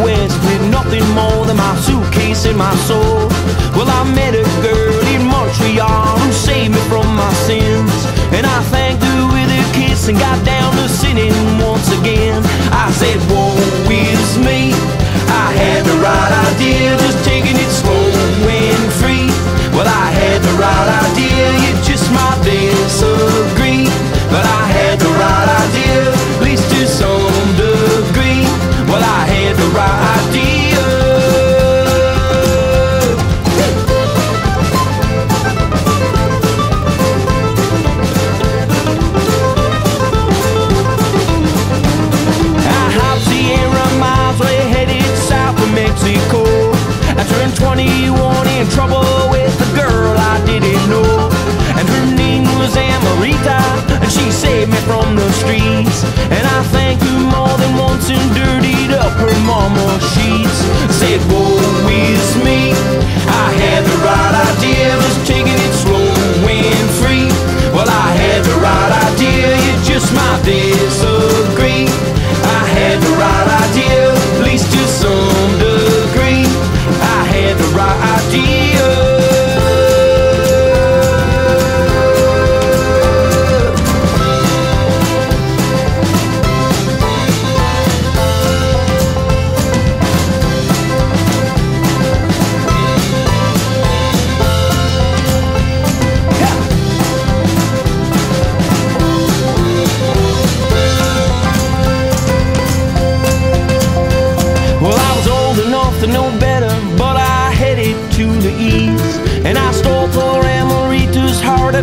Midwest with nothing more than my suitcase and my soul. Well, I met a girl in Montreal who saved me from my sins, and I thanked her with a kiss and got down.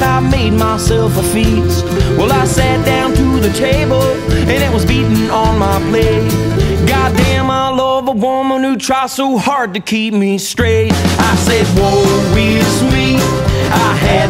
I made myself a feast. Well, I sat down to the table and it was beaten on my plate. Goddamn, I love a woman who tries so hard to keep me straight. I said, Woe, is me. I had